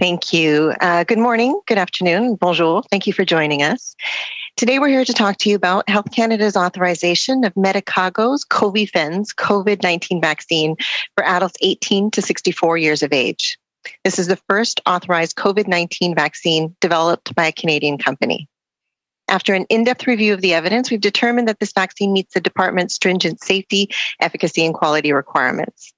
Thank you. Uh, good morning, good afternoon, bonjour. Thank you for joining us. Today, we're here to talk to you about Health Canada's authorization of Medicago's Covifenz COVID 19 vaccine for adults 18 to 64 years of age. This is the first authorized COVID 19 vaccine developed by a Canadian company. After an in depth review of the evidence, we've determined that this vaccine meets the department's stringent safety, efficacy, and quality requirements.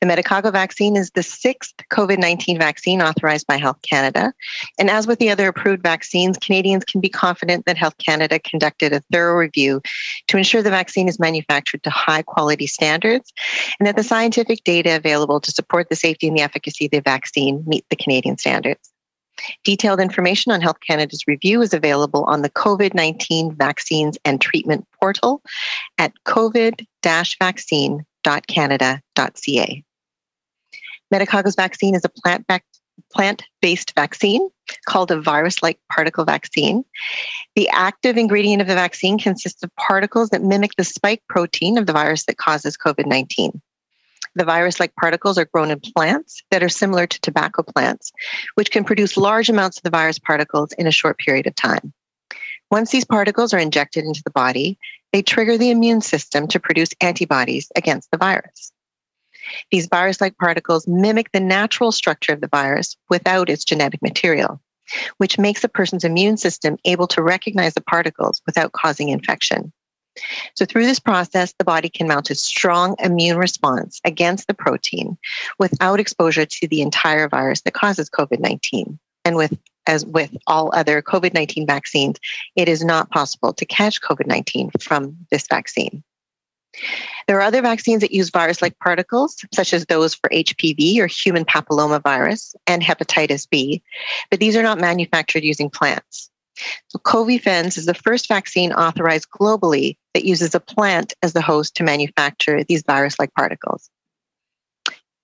The Medicago vaccine is the sixth COVID 19 vaccine authorized by Health Canada. And as with the other approved vaccines, Canadians can be confident that Health Canada conducted a thorough review to ensure the vaccine is manufactured to high quality standards and that the scientific data available to support the safety and the efficacy of the vaccine meet the Canadian standards. Detailed information on Health Canada's review is available on the COVID 19 vaccines and treatment portal at covid vaccine Canada.ca. Medicago's vaccine is a plant plant-based vaccine called a virus-like particle vaccine. The active ingredient of the vaccine consists of particles that mimic the spike protein of the virus that causes COVID-19. The virus-like particles are grown in plants that are similar to tobacco plants, which can produce large amounts of the virus particles in a short period of time. Once these particles are injected into the body, they trigger the immune system to produce antibodies against the virus. These virus like particles mimic the natural structure of the virus without its genetic material, which makes a person's immune system able to recognize the particles without causing infection. So, through this process, the body can mount a strong immune response against the protein without exposure to the entire virus that causes COVID 19 and with as with all other COVID 19 vaccines, it is not possible to catch COVID 19 from this vaccine. There are other vaccines that use virus like particles, such as those for HPV or human papillomavirus and hepatitis B, but these are not manufactured using plants. So, Covifenz is the first vaccine authorized globally that uses a plant as the host to manufacture these virus like particles.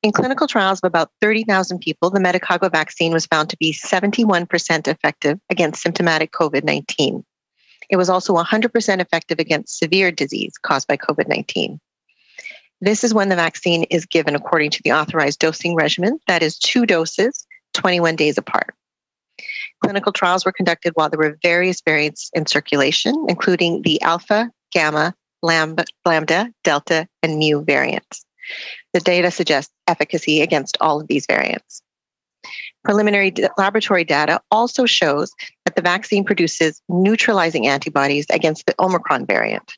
In clinical trials of about 30,000 people, the Medicago vaccine was found to be 71% effective against symptomatic COVID 19. It was also 100% effective against severe disease caused by COVID 19. This is when the vaccine is given according to the authorized dosing regimen, that is, two doses, 21 days apart. Clinical trials were conducted while there were various variants in circulation, including the alpha, gamma, lambda, delta, and mu variants. The data suggests efficacy against all of these variants. Preliminary laboratory data also shows that the vaccine produces neutralizing antibodies against the Omicron variant.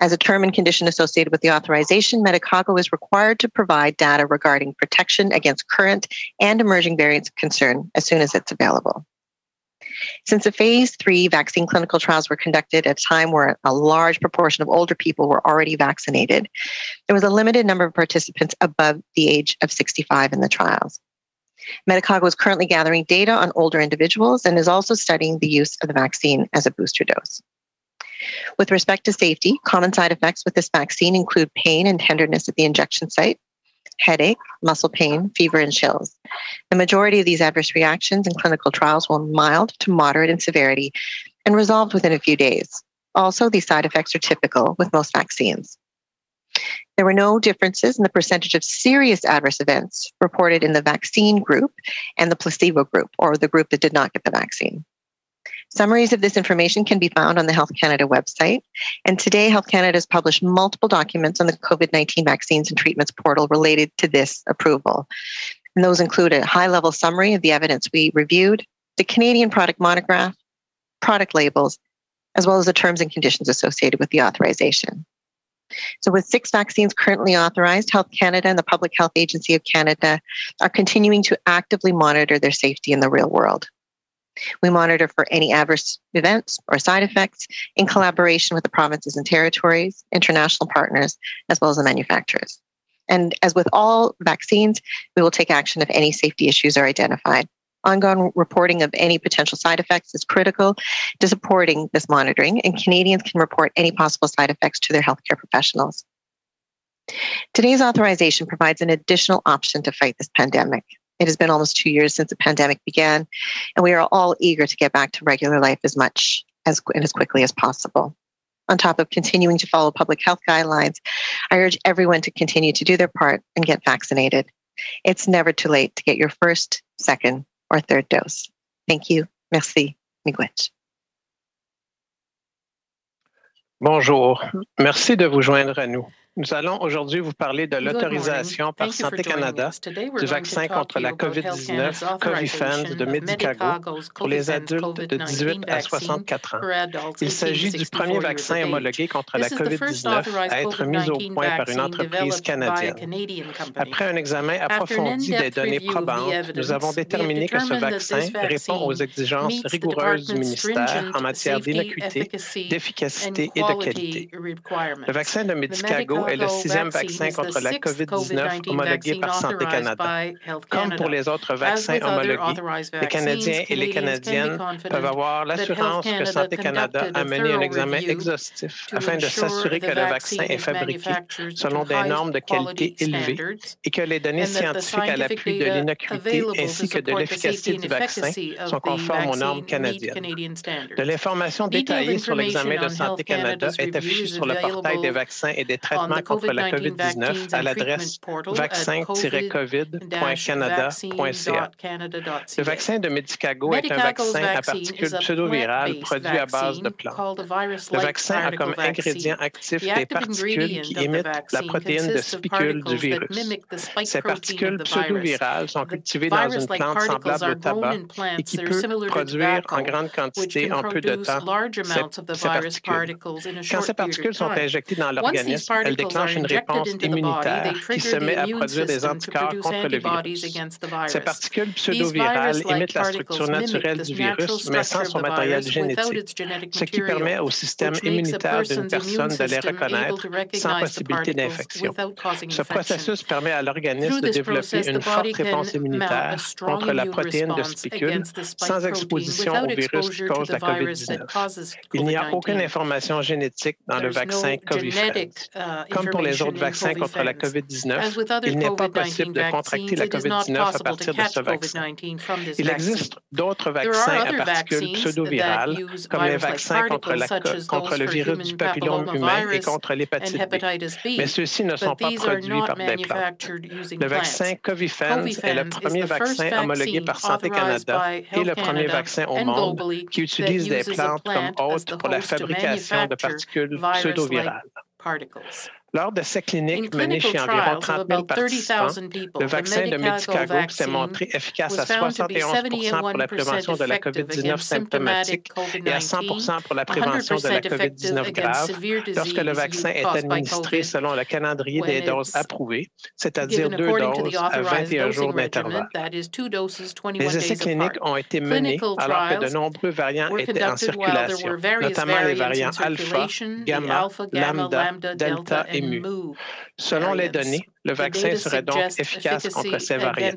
As a term and condition associated with the authorization, Medicago is required to provide data regarding protection against current and emerging variants of concern as soon as it's available. Since the phase three vaccine clinical trials were conducted at a time where a large proportion of older people were already vaccinated, there was a limited number of participants above the age of 65 in the trials. Medicago is currently gathering data on older individuals and is also studying the use of the vaccine as a booster dose. With respect to safety, common side effects with this vaccine include pain and tenderness at the injection site, headache, muscle pain, fever, and chills. The majority of these adverse reactions in clinical trials were mild to moderate in severity and resolved within a few days. Also, these side effects are typical with most vaccines. There were no differences in the percentage of serious adverse events reported in the vaccine group and the placebo group, or the group that did not get the vaccine. Summaries of this information can be found on the Health Canada website. And today, Health Canada has published multiple documents on the COVID 19 vaccines and treatments portal related to this approval. And those include a high level summary of the evidence we reviewed, the Canadian product monograph, product labels, as well as the terms and conditions associated with the authorization. So, with six vaccines currently authorized, Health Canada and the Public Health Agency of Canada are continuing to actively monitor their safety in the real world. We monitor for any adverse events or side effects in collaboration with the provinces and territories, international partners, as well as the manufacturers. And as with all vaccines, we will take action if any safety issues are identified. Ongoing reporting of any potential side effects is critical to supporting this monitoring, and Canadians can report any possible side effects to their healthcare professionals. Today's authorization provides an additional option to fight this pandemic. It has been almost two years since the pandemic began, and we are all eager to get back to regular life as much as and as quickly as possible. On top of continuing to follow public health guidelines, I urge everyone to continue to do their part and get vaccinated. It's never too late to get your first second, or third dose. Thank you. Merci. Miigwech. Bonjour. Merci de vous joindre à nous. Nous allons aujourd'hui vous parler de l'autorisation par Santé Canada du vaccin contre la COVID-19 Covifense de Medicago pour les adultes de 18 à 64 ans. Il s'agit du premier vaccin homologué contre la COVID-19 à être mis au point par une entreprise canadienne. Après un examen approfondi des données probantes, nous avons déterminé que ce vaccin répond aux exigences rigoureuses du ministère en matière d'innocuité, d'efficacité et de qualité. Le vaccin de Medicago est le sixième vaccin contre la COVID-19 homologué par Santé Canada. Comme pour les autres vaccins homologués, les Canadiens et les Canadiennes peuvent avoir l'assurance que Santé Canada a mené un examen exhaustif afin de s'assurer que le vaccin est fabriqué selon des normes de qualité élevées et que les données scientifiques à l'appui de l'innocuité ainsi que de l'efficacité du vaccin sont conformes aux normes canadiennes. De l'information détaillée sur l'examen de Santé Canada est affichée sur le portail des vaccins et des traitements contre la COVID-19 à l'adresse vaccin-covid.canada.ca. Le vaccin de Medicago est un vaccin à particules pseudovirales produit à base de plantes. Le vaccin a comme ingrédient actif des particules qui imitent la protéine de spicule du virus. Ces particules pseudovirales sont cultivées dans une plante semblable au tabac et qui peut produire en grande quantité en peu de temps ces, particules. Quand ces particules sont injectées dans l'organisme, elles déclenchent une réponse immunitaire qui se met à produire des anticorps contre le virus. Ces particules pseudovirales imitent la structure naturelle du virus, mais sans son matériel génétique, ce qui permet au système immunitaire d'une personne de les reconnaître sans possibilité d'infection. Ce processus permet à l'organisme de développer une forte réponse immunitaire contre la protéine de spicule sans exposition au virus qui cause la COVID-19. Il n'y a aucune information génétique dans le vaccin COVID-19. Comme pour les autres vaccins contre la COVID-19, il n'est pas possible de contracter la COVID-19 à partir de ce vaccin. Il existe d'autres vaccins à particules pseudovirales, comme les vaccins contre, la, contre le virus du papillome humain et contre l'hépatite B, mais ceux-ci ne sont pas produits par des plantes. Le vaccin Covifense est le premier vaccin homologué par Santé Canada et le premier vaccin au monde qui utilise des plantes comme hôtes pour la fabrication de particules pseudovirales. Lors de ces cliniques menées chez environ 30 000 participants, le vaccin de Medicago s'est montré efficace à 71% pour la prévention de la COVID-19 symptomatique et à 100 pour la prévention de la COVID-19 grave lorsque le vaccin est administré selon le calendrier des doses approuvées, c'est-à-dire deux doses à 21 jours d'intervalle. Les essais cliniques ont été menés alors que de nombreux variants étaient en circulation, notamment les variants alpha, gamma, lambda, delta et Selon les données, le vaccin serait donc efficace contre ces variants.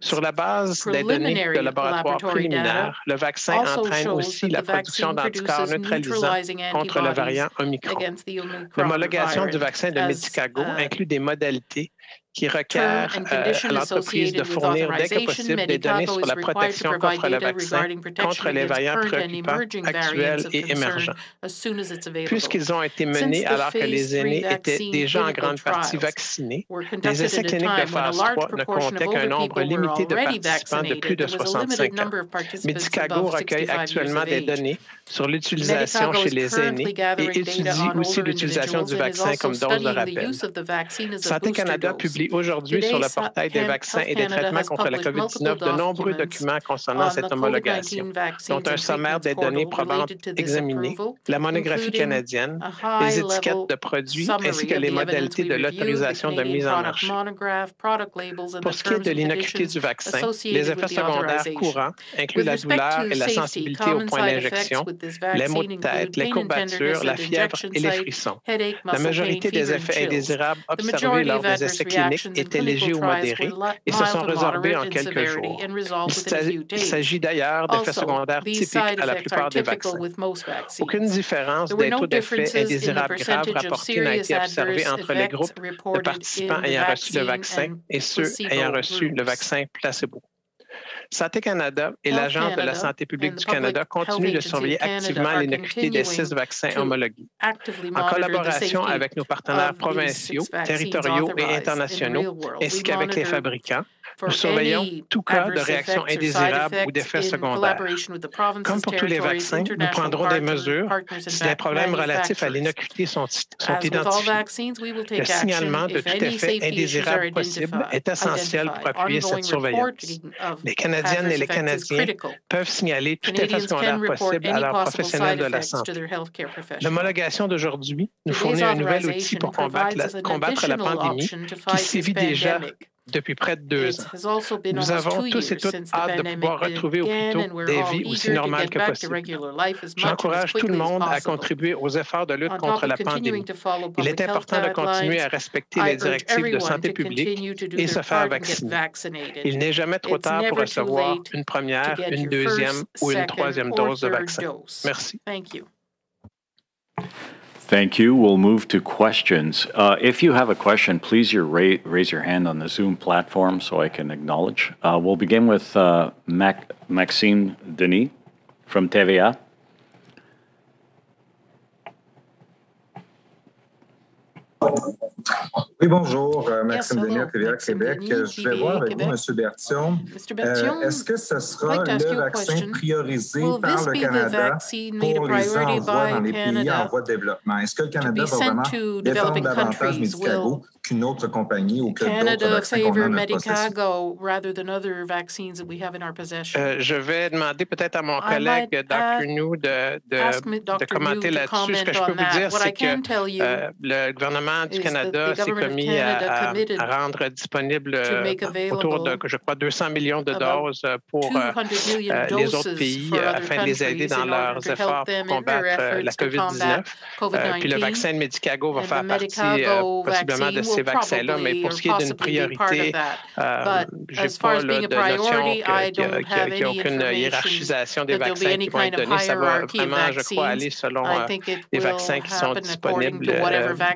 Sur la base des données de laboratoire préliminaires, le vaccin entraîne aussi la production d'anticorps neutralisants contre le variant Omicron. L'homologation du vaccin de Medicago uh, inclut des modalités qui requiert euh, à l'entreprise de fournir dès que possible des données sur la protection contre le vaccin, contre les variants préoccupants actuels et émergents. Puisqu'ils ont été menés alors que les aînés étaient déjà en grande partie vaccinés, les essais cliniques de phase 3 ne comptaient qu'un nombre limité de participants de plus de 65 ans. Medicago recueille actuellement des données sur l'utilisation chez les aînés et étudie aussi l'utilisation du vaccin comme dose de rappel. Santé Canada publie aujourd'hui sur le portail des vaccins et des traitements contre la COVID-19. de nombreux documents concernant cette homologation, dont un sommaire des données probantes examinées, la monographie canadienne, les étiquettes de produits ainsi que les modalités de l'autorisation de mise en marché. Pour ce qui est de l'innocuité du vaccin, les effets secondaires courants incluent la douleur et la sensibilité au point d'injection, les maux de tête, les courbatures, la fièvre et les frissons. La majorité des effets indésirables observés lors des essais cliniques étaient légers ou modérés et se sont résorbés en quelques jours. Il s'agit d'ailleurs d'effets secondaires typiques à la plupart des vaccins. Aucune différence des taux d'effets indésirables graves rapportés n'a été observée entre les groupes de participants ayant reçu le vaccin et ceux ayant reçu le vaccin placebo. Santé Canada et l'Agence de la santé publique du Canada continuent de surveiller activement l'innocuité des six vaccins homologués. En collaboration avec nos partenaires provinciaux, territoriaux et internationaux, ainsi qu'avec les fabricants, nous surveillons tout cas de réaction indésirable ou d'effets secondaires. Comme pour tous les vaccins, nous prendrons des mesures si des problèmes relatifs à l'innocuité sont, sont identifiés. Le signalement de tout effet indésirable possible est essentiel pour appuyer cette surveillance. Les Canadiennes et les Canadiens peuvent signaler tout effet secondaire possible à leurs professionnels de la santé. L'homologation d'aujourd'hui nous fournit un nouvel outil pour combattre la, combattre la pandémie qui sévit déjà depuis près de deux ans. Nous avons tous et toutes hâte de pouvoir retrouver au plus tôt des vies aussi normales que possible. J'encourage tout le monde à contribuer aux efforts de lutte contre la pandémie. Il est important de continuer à respecter les directives de santé publique et se faire vacciner. Il n'est jamais trop tard pour recevoir une première, une deuxième ou une troisième dose de vaccin. Merci. Thank you. We'll move to questions. Uh, if you have a question, please your ra- raise your hand on the Zoom platform so I can acknowledge. Uh, we'll begin with uh, Mac- Maxime Denis from TVA. Oui, bonjour, euh, Maxime Denis, TVA Québec. Denis, je vais voir avec vous, M. Bertion. Euh, Est-ce que ce sera like le vaccin priorisé par le Canada pour les envois dans les pays en voie de développement? Est-ce que le Canada va vraiment défendre davantage Medicago qu'une autre compagnie ou que d'autres vaccins qu'on a Medicago rather than other vaccines that we have in our possession? Euh, je vais demander peut-être à mon collègue Dr. New de, de, de commenter là-dessus. Ce que je peux vous dire, c'est que euh, le gouvernement du Canada s'est commis à, à, rendre disponible euh, autour de, je crois, 200 millions de doses pour euh, euh, les autres pays afin de les aider dans leurs efforts pour combattre la COVID-19. puis le vaccin de Medicago va faire partie possiblement de ces vaccins-là, mais pour ce qui est d'une priorité, je n'ai pas de notion qu'il n'y a, aucune hiérarchisation des vaccins qui vont être donnés. Ça va vraiment, je crois, aller selon les vaccins qui sont disponibles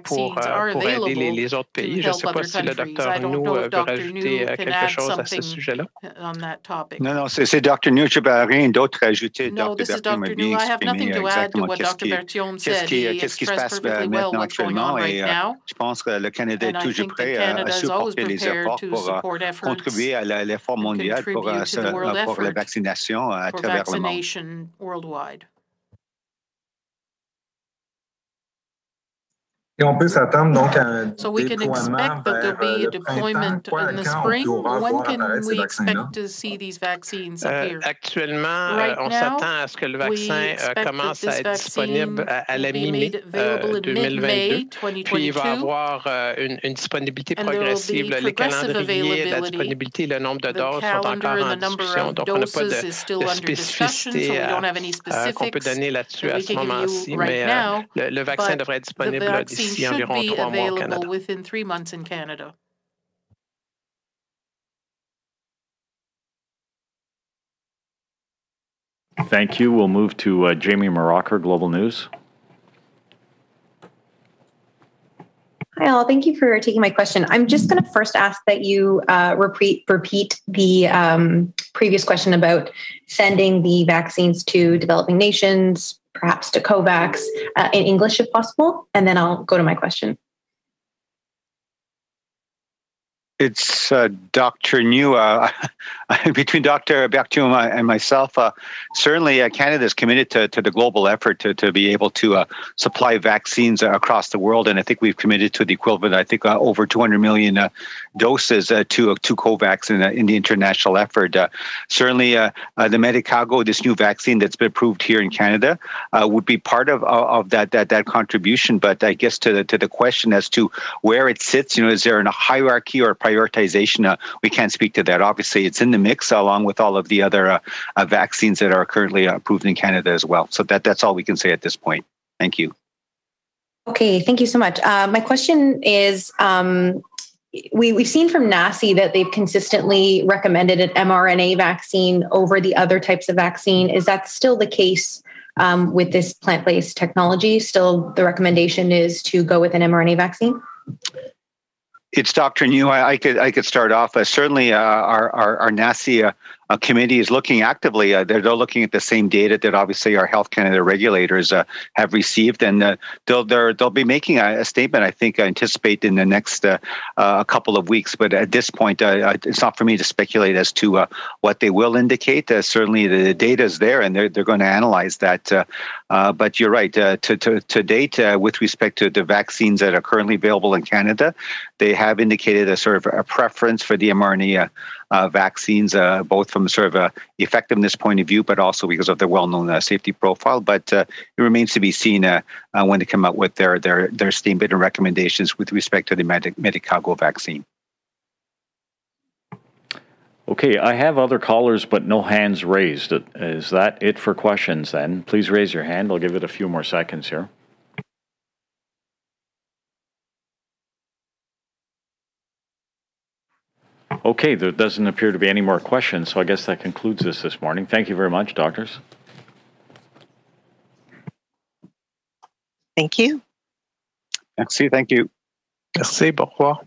pour, pour aider les, les autres pays. Je ne sais pas si le docteur Nou veut rajouter quelque chose à ce sujet-là. Non, non, c'est Dr. New. Je n'ai rien d'autre à ajouter. No, Dr. Bertium a bien exprimé exactement qu'est-ce qui, qu qui se passe maintenant actuellement. Et je pense que le Canada est toujours prêt à supporter les efforts pour contribuer à l'effort mondial pour, pour la vaccination à travers le monde. Et on peut s'attendre donc à un so we can expect that there'll be a deployment in the spring. When can we expect to see these vaccines euh, appear? Euh, actuellement, right on s'attend à ce que le vaccin euh, commence à être disponible à, à la mi-mai 2022. Puis il va y avoir euh, une, une, disponibilité progressive. Les calendriers, la disponibilité et le nombre de doses sont encore en discussion. Donc on n'a pas de, de spécificité qu'on peut donner là-dessus à ce moment-ci. Mais le, le vaccin devrait être disponible d'ici should be available within three months in Canada. Thank you. We'll move to uh, Jamie Mauracher, Global News. Hi, all. Thank you for taking my question. I'm just going to first ask that you uh, repeat repeat the um, previous question about sending the vaccines to developing nations, perhaps to COVAX uh, in English if possible, and then I'll go to my question. It's uh, Dr. Njoo. Uh, between Dr. Berthiaume and myself, uh, certainly uh, Canada is committed to, to the global effort to, to be able to uh, supply vaccines across the world. And I think we've committed to the equivalent, I think, uh, over 200 million doses to, to COVAX in, in the international effort. certainly, the Medicago, this new vaccine that's been approved here in Canada, would be part of, of that, that, that contribution. But I guess to the, to the question as to where it sits, you know, is there a hierarchy or prioritization. Uh, we can't speak to that. Obviously, it's in the mix along with all of the other uh, uh, vaccines that are currently approved in Canada as well. So that that's all we can say at this point. Thank you. Okay, thank you so much. Uh, my question is. Um, we, we've seen from NACI that they've consistently recommended an mRNA vaccine over the other types of vaccine. Is that still the case um, with this plant based technology? Still, the recommendation is to go with an mRNA vaccine? it's Dr. Njoo. I, I, could I could start off. Uh, certainly, uh, our our, our NACI uh, committee is looking actively. Uh, they're, they're looking at the same data that obviously our Health Canada regulators uh, have received, and uh, they'll they'll be making a, a, statement. I think I anticipate in the next uh, uh, couple of weeks. But at this point, it's not for me to speculate as to what they will indicate. certainly, the data is there, and they're they're going to analyze that. but you're right. to, to to date, with respect to the vaccines that are currently available in Canada, they have indicated a sort of a preference for the mRNA uh, vaccines, uh, both from sort of a effectiveness point of view, but also because of their well-known uh, safety profile. But uh, it remains to be seen uh, uh, when they come out with their their their statement and recommendations with respect to the Medi- Medicago vaccine. Okay, I have other callers, but no hands raised. Is that it for questions then? Please raise your hand. I'll give it a few more seconds here. Okay, there doesn't appear to be any more questions, so I guess that concludes this this morning. Thank you very much, doctors. Thank you. Merci, thank you. Merci, au revoir.